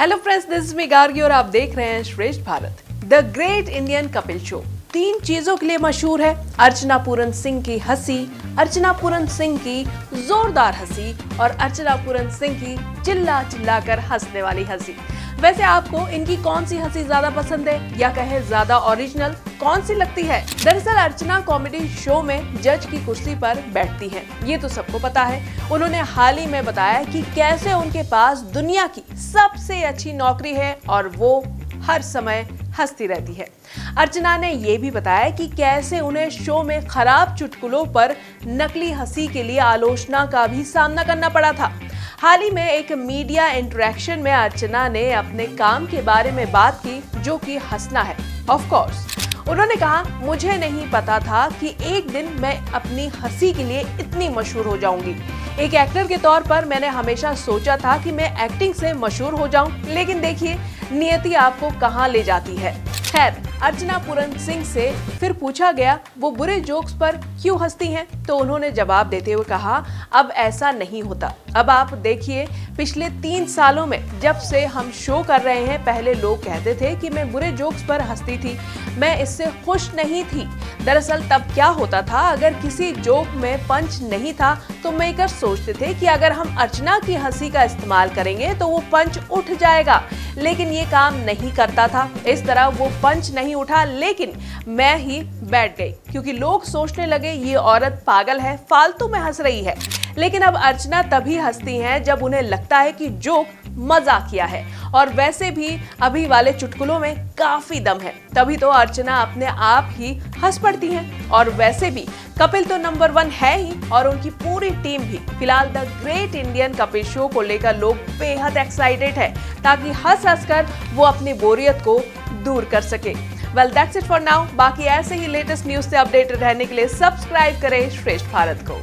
Hello friends this me Gargi और आप देख रहे हैं Shreshth Bharat. The great Indian Kapil show तीन चीज़ों के लिए मशहूर है। अर्चना पूरन सिंह की हँसी अर्चना पूरन सिंह की जोरदार हँसी और अर्चना पूरन सिंह की चिल्ला चिल्ला कर हंसने वाली हँसी। वैसे आपको इनकी कौन सी हँसी ज़्यादा पसंद है या कहे ज़्यादा ओरिजिनल कौन सी लगती है? दरअसल अर्चना कॉमेडी शो में जज की कुर्सी पर बैठती हैं। ये तो सबको पता है। उन्होंने हाल ही में बताया कि कैसे उनके पास दुनिया की सबसे अच्छी नौकरी है और वो हर समय हंसती रहती है। अर्चना ने यह भी बताया कि कैसे उन्हें शो में खराब चुटकुलों पर नकली हँसी के लिए आलोचना का भी सामना करना पड़ा था। हाल ही में एक मीडिया इंटरेक्शन में अर्चना ने अपने काम के बारे में बात की, जो कि हंसना है। ऑफ़ कोर्स उन्होंने कहा, मुझे नहीं पता था कि एक दिन मैं अपनी हँसी के लिए इतनी मशहूर हो जाऊँगी। एक एक्टर के तौर पर मैंने हमेशा सोचा था कि मैं एक्टिंग से मशहूर हो जाऊँ, लेकिन देखिए, नियति आपको कहाँ ले जाती है? खैर अर्चना पूरन सिंह से फिर पूछा गया, वो बुरे जोक्स पर क्यों हंसती हैं? तो उन्होंने जवाब देते हुए कहा, अब ऐसा नहीं होता। अब आप देखिए, पिछले तीन सालों में जब से हम शो कर रहे हैं, पहले लोग कहते थे कि मैं बुरे जोक्स पर हंसती थी। मैं इससे खुश नहीं थी। दरअसल तब क्या होता था, अगर किसी जोक में पंच नहीं था तो मेकर सोचते थे कि अगर हम अर्चना की हँसी का इस्तेमाल करेंगे तो वो पंच उठ जाएगा। लेकिन ये काम नहीं करता था। इस तरह वो पंच नहीं उठा, लेकिन मैं ही बैठ गई, क्योंकि लोग सोचने लगे, ये औरत पागल है, फालतू में हंस रही है। लेकिन अब अर्चना तभी हंसती हैं जब उन्हें लगता है कि जोक मज़ा किया है। और वैसे भी अभी वाले चुटकुलों में काफ़ी दम है। तभी तो अर्चना अपने आप ही हंस पड़ती हैं। और वैसे भी कपिल तो नंबर वन है ही, और उनकी पूरी टीम भी। फ़िलहाल the great Indian Kapil show को लेकर लोग बेहद एक्साइटेड है, ताकि हंस हंस कर वो अपनी बोरियत को दूर कर सके। Well that's it for now बाकी ऐसे ही लेटेस्ट न्यूज़ से अपडेटेड रहने के लिए सब्सक्राइब करें श्रेष्ठ भारत को।